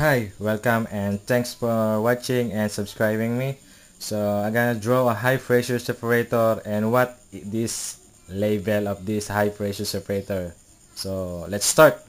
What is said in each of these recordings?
Hi, welcome and thanks for watching and subscribing me. So I'm gonna draw a high pressure separator and what this label of this high pressure separator. So let's start.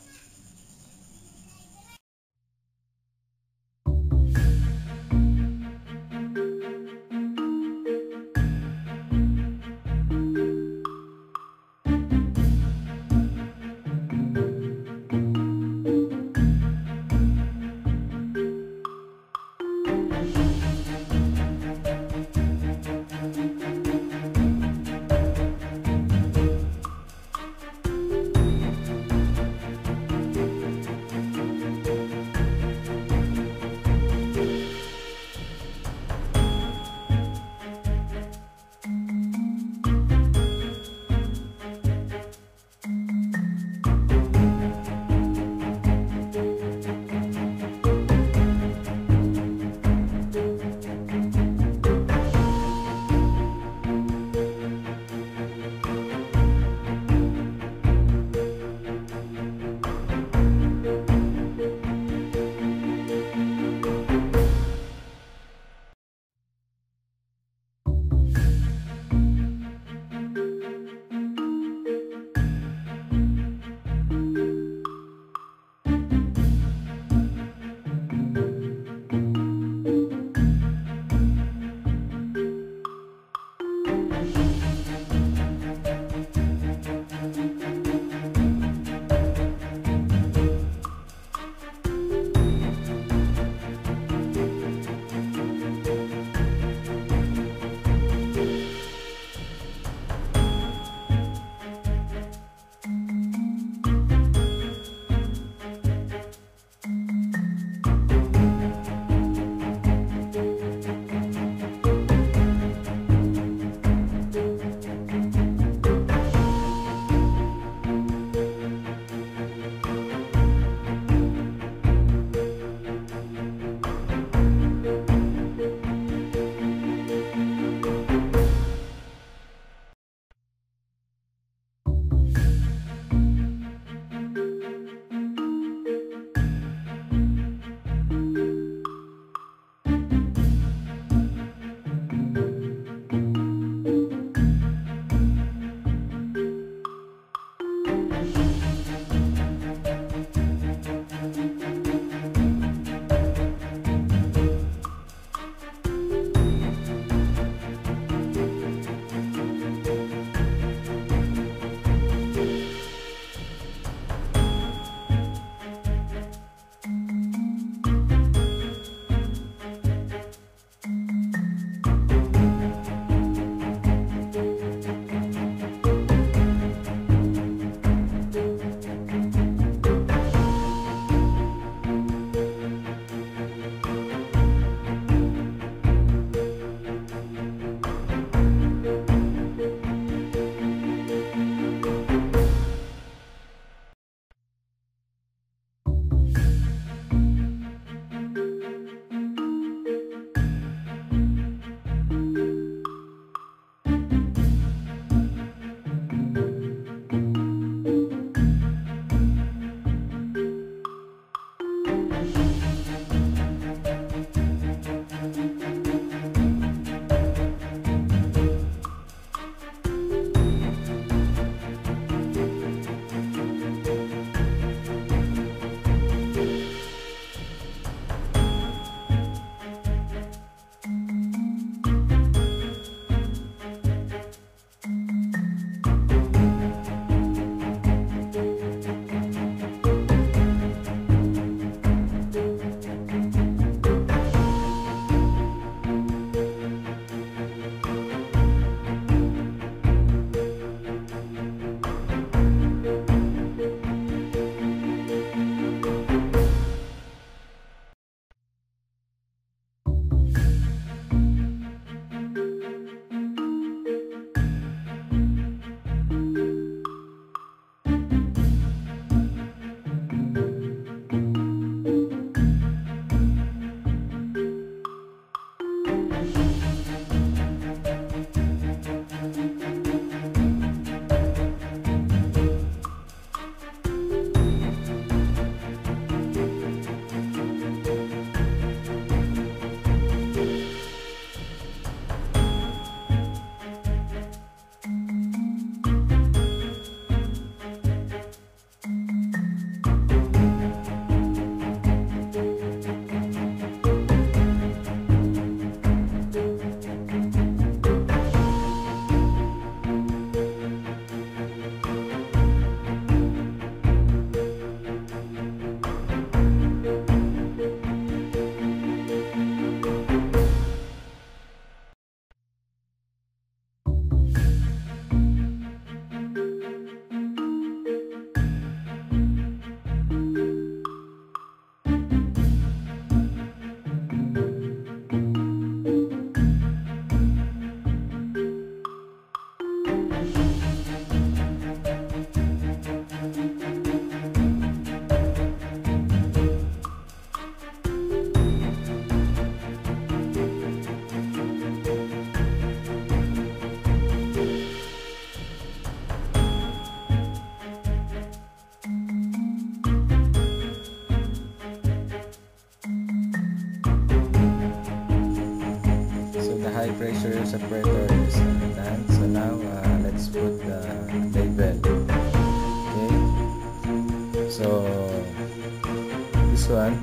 One.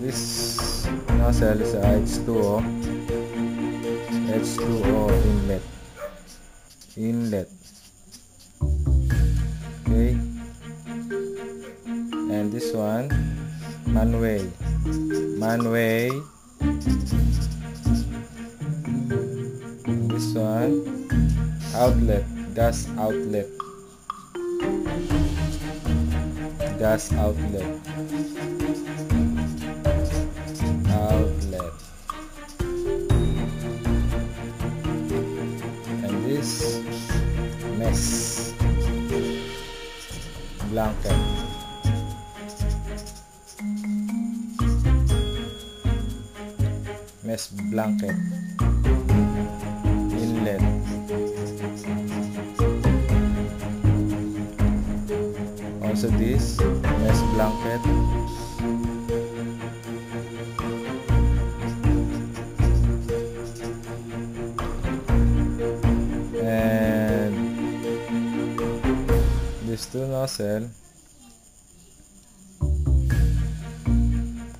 This nozzle is a H2O H2O inlet. Inlet. Okay. And this one manway manway this one outlet. Gas outlet gas outlet. Outlet. And this mesh. Blanket mesh blanket also this mesh blanket. And this two nozzle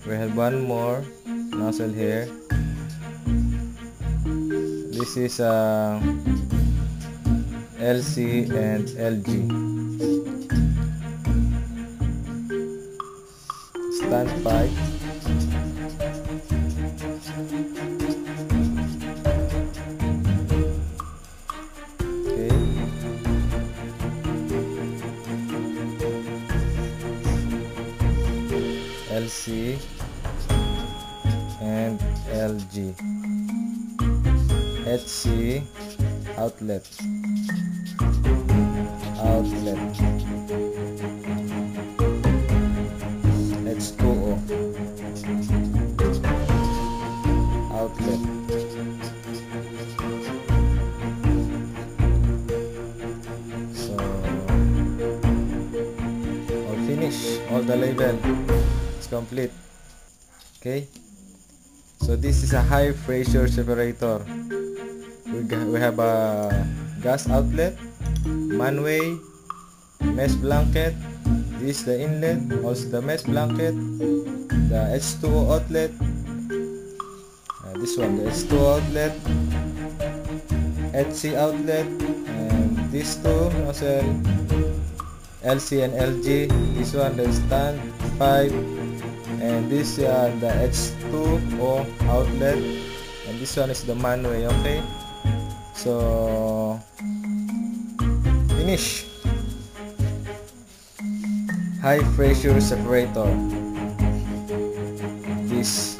we have one more nozzle here. This is uh, LC and LG pipe LC and LG HC outlet. Outlet complete. Okay? So this is a high pressure separator. We, we have a gas outlet manway mesh blanket. This is the inlet also the mesh blanket the H2O outlet. Uh, this one the H2O outlet HC outlet and these two nozzle LC and LG this one the stand pipe and this uh, the H2O outlet. And this one is the manway okay? So finish. High pressure separator. This